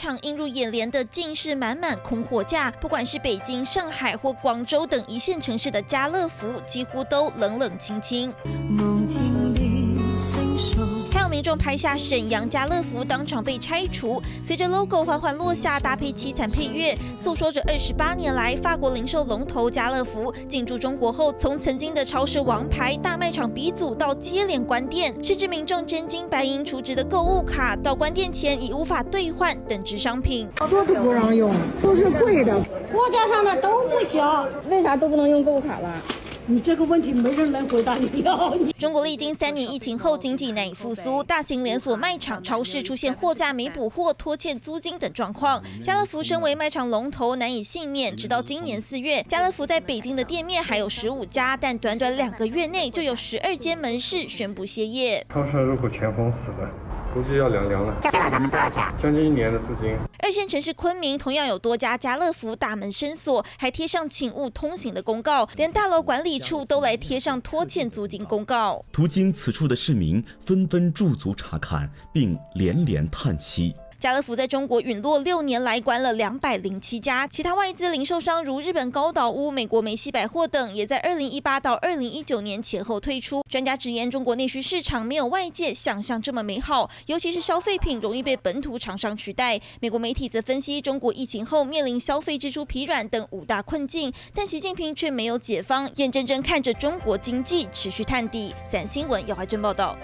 场映入眼帘的尽是满满空货架，不管是北京、上海或广州等一线城市的家乐福，几乎都冷冷清清。民众拍下沈阳家乐福当场被拆除，随着 logo 缓缓落下，搭配凄惨配乐，诉说着二十八年来法国零售龙头家乐福进驻中国后，从曾经的超市王牌、大卖场鼻祖到接连关店，甚至民众真金白银储值的购物卡到关店前已无法兑换等值商品，好多都不让用，都是贵的，货架上的都不行，为啥都不能用购物卡了？你这个问题没人能回答你。中国历经三年疫情后，经济难以复苏，大型连锁卖场、超市出现货架没补货、拖欠租金等状况。家乐福身为卖场龙头，难以幸免。直到今年四月，家乐福在北京的店面还有十五家，但短短两个月内就有十二间门市宣布歇业。超市入口全封死了。估计要凉凉了，交了咱们多少钱？将近一年的租金。二线城市昆明同样有多家家乐福大门深锁，还贴上请勿通行的公告，连大楼管理处都来贴上拖欠租金公告。途经此处的市民纷纷驻足查看，并连连叹息。家乐福在中国陨落六年来，关了两百零七家。其他外资零售商如日本高岛屋、美国梅西百货等，也在二零一八到二零一九年前后退出。专家直言，中国内需市场没有外界想象这么美好，尤其是消费品容易被本土厂商取代。美国媒体则分析，中国疫情后面临消费支出疲软等五大困境，但习近平却没有解方，眼睁睁看着中国经济持续探底。三新闻姚怀珍报道。